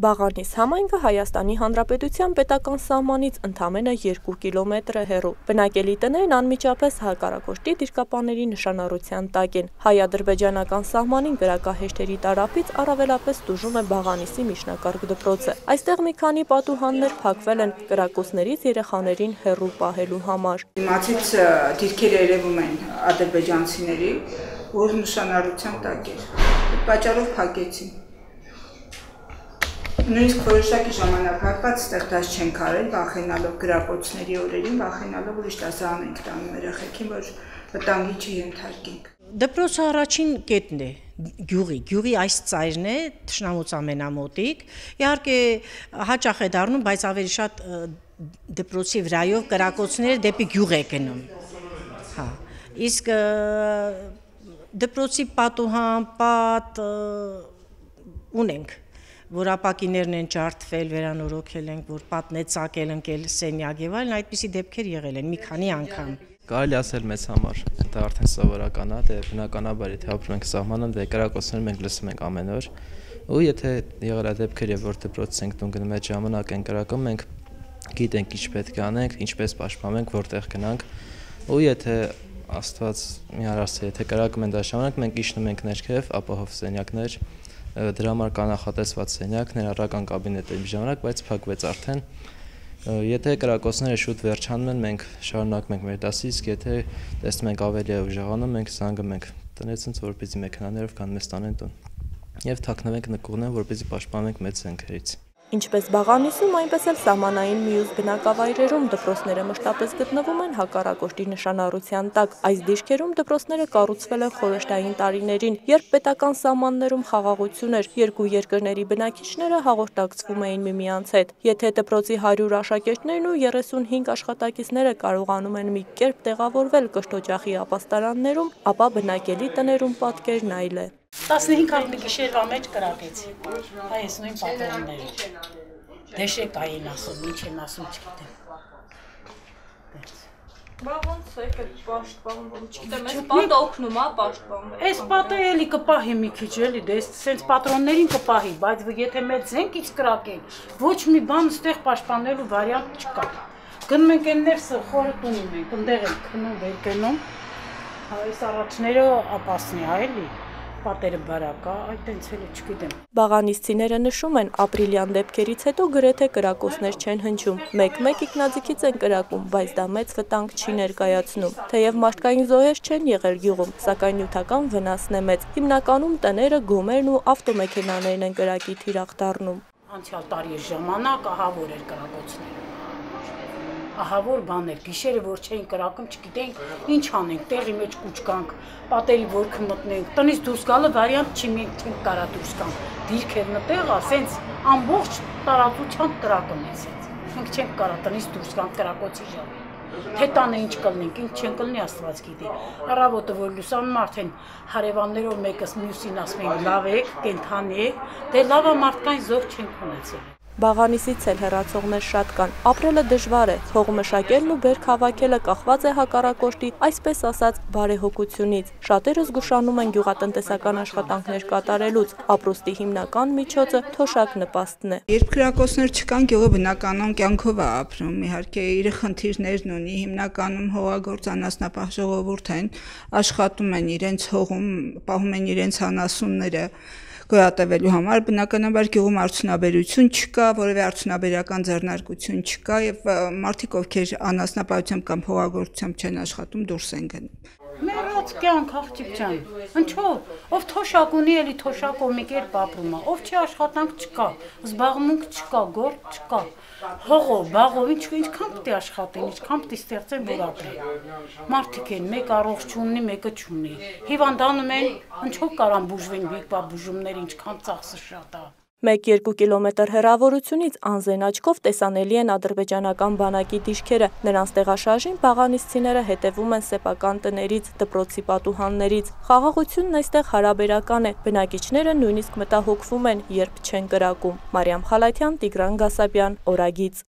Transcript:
Բաղանիս համայնքը Հայաստանի Հանրապետության պետական սահմանից ընդամենը 2 կիլոմետր է հեռու։ Բնակելի տներն անմիջապես հակառակորդի դիրկապաների նշանառության տակ են։ Հայ-ադրբեջանական սահմանին գրակահեշտերի տարափից առավելապես տուժում է Բաղանիսի միջնակարգ դպրոցը։ Այստեղ մի քանի պատուհաններ փակվել են կրակոցներից երեխաներին հեռու պահելու համար։ Դիմացից դիրքերը երևում են ադրբեջանցիների, որ նշանառության տակ էր։ Այդ պատճառով փակեցին նույնիսկ որոշակի ժամանակ հատված ստեղ դաս չենք արել, վախենալով գրակոչների օրերին, վախենալով ուրիշ դասարան ենք տանում երեխեքին, որ վտանգի չենթարկենք։ Դպրոցը առաջին կետն է գյուղի, գյուղի այս ծայրն է ճշնամուց ամենամոտիկ։ Իհարկե հաճախ է դառնում, բայց ավելի շատ դպրոցի վրայով կրակոցները դեպի գյուղ է գնում։ Հա։ Իսկ դպրոցի պատուհան, պատ ունենք որ ապակիներն են ջարդվել, վերանորոգել ենք, որ պատնեցակել ընկել սենյակ եւ այլն, այդպիսի դեպքեր եղել են մի քանի անգամ։ Կարելի ասել մեծ համար, դա արդեն սովորական է, դե բնականաբար եթե ապրում ենք սահմանում, դե կրակոցներ մենք լսում ենք ամեն օր։ Ու եթե եղել է դեպքեր եւ որ դպրոցից ենք տուն գնում այդ ժամանակ են կրակում, մենք գիտենք ինչ պետք է անենք, ինչպես պաշտպանենք, որտեղ գնանք։ Ու եթե Աստված մի արարսե, եթե կրակում են դա ժամանակ, մենք իջնում ենք ներքև, ապահով սենյակներ, դրա համար կա նախատեսված սենյակ, ներառական կաբինետ է ժամանակ, բայց փակվեց արդեն։ Եթե կրակոցները շուտ վերջանում են, մենք շարունակում ենք մեր դասը, իսկ եթե տեսնում ենք ավելի է ուժեղանում, մենք զանգում ենք տնից, ոնց որպեսզի մեքենաներով կան մեզ տանեն տուն։ Եվ թաքնվենք նկուղներում, որպեսզի պաշտպանենք մեծ զենքերից։ Ինչպես Բաղանիսում, այնպես էլ սահմանային մյուս բնակավայրերում դպրոցները մշտապես գտնվում են հակառակորդի նշանառության տակ։ Այս դիրքերում դպրոցները կառուցվել են խորհրդային տարիներին, երբ պետական սահմաններում խաղաղություն էր, երկու երկրների բնակիչները հաղորդակցվում էին միմյանց հետ։ Եթե դպրոցի 100 աշակերտներն ու 35 աշխատակիցները կարողանում են մի կերպ տեղավորվել կշտոջախի ապաստարաններում, ապա բնակելի տներում պատկերն այլ է։ 15 հատ մի գիշերվա մեջ կրակեցի։ Այս նույն պատերները։ Դեշեք այն ասում, ինչ եմ ասում, չգիտեմ։ Բա ոնց է պաշտպանվում, չգիտեմ, այս պատը օգնում է պաշտպանվել։ Այս պատը էլի կպահի մի քիչ էլի, դե սենց պատրոններին կպահի, բայց եթե մեծ զենքից կրակեն, ոչ մի բան ստեղ պաշտպանելու վարիանտ չկա։ Գնում ենք այն ներսը խորը տունում ենք, ընդեղ ենք քնում, վեր գնում։ Այս առաջները ապասնի, այլի պատերը բարակա, այդ տենց էլ չգիտեմ։ Բաղանիսցիները նշում են, ապրիլյան դեպքերից հետո գրեթե կրակոցներ չեն հնչում։ Մեկ-մեկ ինքնաձիգից են կրակում, բայց դա մեծ վտանգ չի ներկայացնում։ Թեև մարդկային զոհեր չեն եղել գյուղում, սակայն նյութական վնասն է մեծ։ Հիմնականում տները, գոմերն ու ավտոմեքենաներն են կրակի թիրախ դառնում։ Անցյալ տարի ժամանակ ահավոր էր կրակոցները ահավոր բաներ, գիշերը որ չէին կրակում, չգիտեինք ինչ անենք, տեղի մեջ կուճկանք, պատերի որքը մտնենք, տնից դուրս գալը վարիանտ չի մենք չենք կարա դուրս գանք։ Դիրքեր մտեղ, ասենց ամբողջ տարածությամբ կրակում է ասենց։ Մենք չենք կարա տնից դուրս գանք կրակոցի ժամանակ թե տանը ինչ կլնենք, ինչ չեն կլնի Աստված գիտի։ Առավոտը որ լուսանում արդեն հարևաններով մեկս մյուսին ասում են լավ եք, կենթանի եք, դե լավա մարդկային զոհ չենք ունեցել։ Բաղանիսից էլ հեռացողներ շատ կան։ Ապրելը դժվար է, հող մշակելն ու բերք հավաքելը կախված է հակառակորդի, այսպես ասած, բարեհոգությունից։ Շատերը զգուշանում են գյուղատնտեսական աշխատանքներ կատարելուց։ Ապրոստի հիմնական միջոցը թոշակ նպաստն է։ Երբ քրակոցներ չկան, գյուղը բնականon կյանքով է ապրում։ Իհարկե, իր խնդիրներն ունի, հիմնականում հողագործ անասնապահ ժողովուրդ են, աշխատում են իրենց հողում, պահում են իրենց անասունները գոյատևելու համար բնականաբար գյուղում արդյունաբերություն չկա, որևէ արդյունաբերական ձեռնարկություն չկա եւ մարդիկ ովքեր անասնապահությամբ կամ հողագործությամբ չեն աշխատում դուրս են գնում։ Մեռած կյանք աղջիկ ջան։ Ինչո՞վ։ Ով թոշակ ունի, էլի թոշակով մի կերպ ապրում է։ Ով չի աշխատանք չկա, զբաղմունք չկա, գործ չկա հողով, բաղով, ինչ ինչքան պետք է աշխատեն, ինչքան պետք է ստեղծեն, որ ապրեն։ Մարդիկ են, մեկ առողջ չունի, մեկը չունի։ Հիվանդանում են, ինչով կարան բուժվեն բիգբա բուժումներ, ինչքան ծախսը շատ է։ 1-2 կիլոմետր հեռավորությունից անզեն աչքով տեսանելի են ադրբեջանական բանակի դիրքերը։ Նրանց տեղաշարժին բաղանիսցիները հետևում են սեփական տներից, դպրոցի պատուհաններից։ Խաղաղությունն այստեղ հարաբերական է։ Բնակիչները նույնիսկ մտահոգվում են, երբ չեն կրակում։ Մարիամ Խալաթյան, Տիգրան Գասապյան, Օրագից։